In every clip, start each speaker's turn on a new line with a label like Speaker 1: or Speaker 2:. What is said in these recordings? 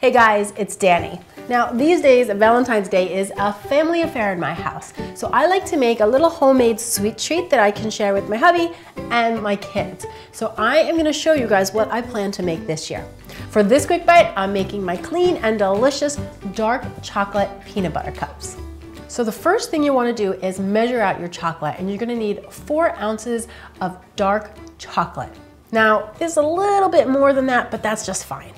Speaker 1: Hey guys, it's Dani. Now, these days, Valentine's Day is a family affair in my house. So I like to make a little homemade sweet treat that I can share with my hubby and my kids. So I am gonna show you guys what I plan to make this year. For this quick bite, I'm making my clean and delicious dark chocolate peanut butter cups. So the first thing you wanna do is measure out your chocolate and you're gonna need four ounces of dark chocolate. Now, it's a little bit more than that, but that's just fine.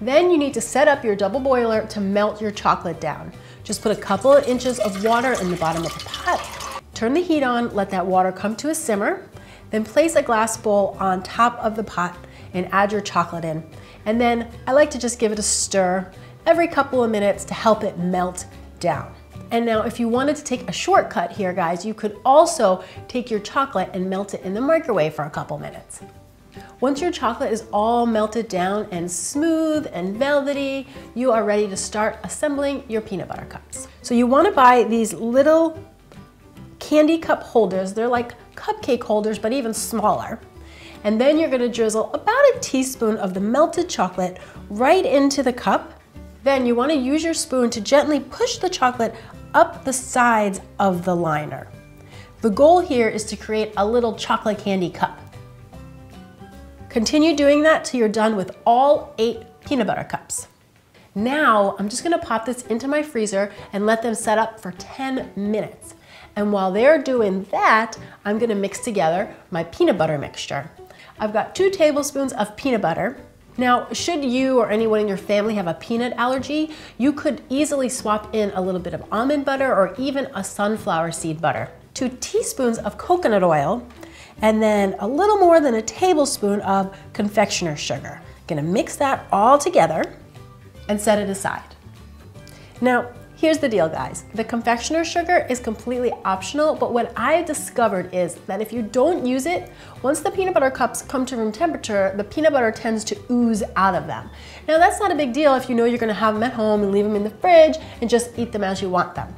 Speaker 1: Then you need to set up your double boiler to melt your chocolate down. Just put a couple of inches of water in the bottom of the pot. Turn the heat on, let that water come to a simmer. Then place a glass bowl on top of the pot and add your chocolate in. And then I like to just give it a stir every couple of minutes to help it melt down. And now if you wanted to take a shortcut here, guys, you could also take your chocolate and melt it in the microwave for a couple minutes. Once your chocolate is all melted down and smooth and velvety, you are ready to start assembling your peanut butter cups. So you wanna buy these little candy cup holders. They're like cupcake holders, but even smaller. And then you're gonna drizzle about a teaspoon of the melted chocolate right into the cup. Then you wanna use your spoon to gently push the chocolate up the sides of the liner. The goal here is to create a little chocolate candy cup. Continue doing that till you're done with all eight peanut butter cups. Now, I'm just gonna pop this into my freezer and let them set up for 10 minutes. And while they're doing that, I'm gonna mix together my peanut butter mixture. I've got two tablespoons of peanut butter. Now, should you or anyone in your family have a peanut allergy, you could easily swap in a little bit of almond butter or even a sunflower seed butter. Two teaspoons of coconut oil, and then a little more than a tablespoon of confectioner's sugar. Gonna mix that all together and set it aside. Now, here's the deal, guys. The confectioner's sugar is completely optional, but what I discovered is that if you don't use it, once the peanut butter cups come to room temperature, the peanut butter tends to ooze out of them. Now, that's not a big deal if you know you're gonna have them at home and leave them in the fridge and just eat them as you want them.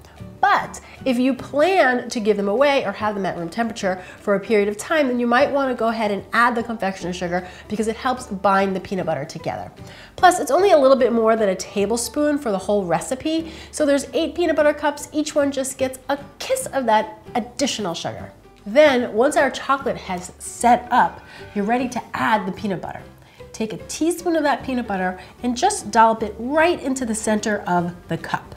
Speaker 1: But if you plan to give them away or have them at room temperature for a period of time, then you might wanna go ahead and add the confectioner sugar because it helps bind the peanut butter together. Plus, it's only a little bit more than a tablespoon for the whole recipe. So there's eight peanut butter cups. Each one just gets a kiss of that additional sugar. Then, once our chocolate has set up, you're ready to add the peanut butter. Take a teaspoon of that peanut butter and just dollop it right into the center of the cup.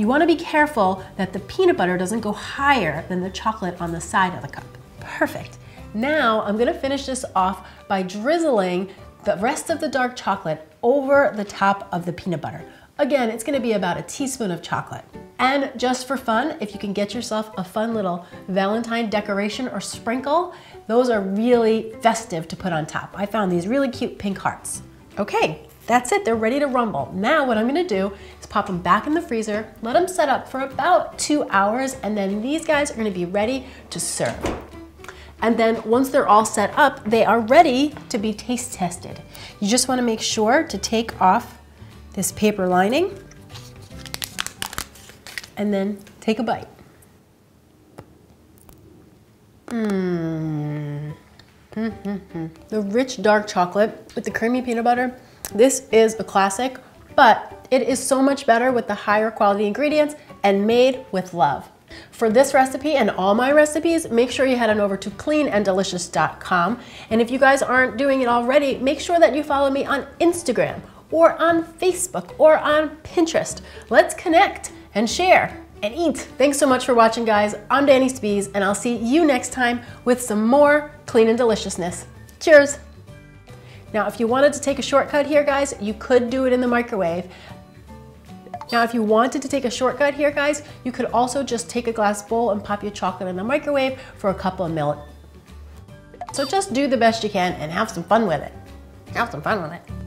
Speaker 1: You wanna be careful that the peanut butter doesn't go higher than the chocolate on the side of the cup. Perfect. Now I'm gonna finish this off by drizzling the rest of the dark chocolate over the top of the peanut butter. Again, it's gonna be about a teaspoon of chocolate. And just for fun, if you can get yourself a fun little Valentine decoration or sprinkle, those are really festive to put on top. I found these really cute pink hearts. Okay, that's it, they're ready to rumble. Now what I'm gonna do is pop them back in the freezer, let them set up for about two hours, and then these guys are gonna be ready to serve. And then once they're all set up, they are ready to be taste tested. You just wanna make sure to take off this paper lining and then take a bite. Mmm. Mm -hmm. The rich dark chocolate with the creamy peanut butter this is a classic, but it is so much better with the higher quality ingredients and made with love. For this recipe and all my recipes, make sure you head on over to cleananddelicious.com. And if you guys aren't doing it already, make sure that you follow me on Instagram or on Facebook or on Pinterest. Let's connect and share and eat. Thanks so much for watching, guys. I'm Dani Spies, and I'll see you next time with some more clean and deliciousness. Cheers! Now, if you wanted to take a shortcut here, guys, you could do it in the microwave. Now, if you wanted to take a shortcut here, guys, you could also just take a glass bowl and pop your chocolate in the microwave for a couple of minutes. So just do the best you can and have some fun with it. Have some fun with it.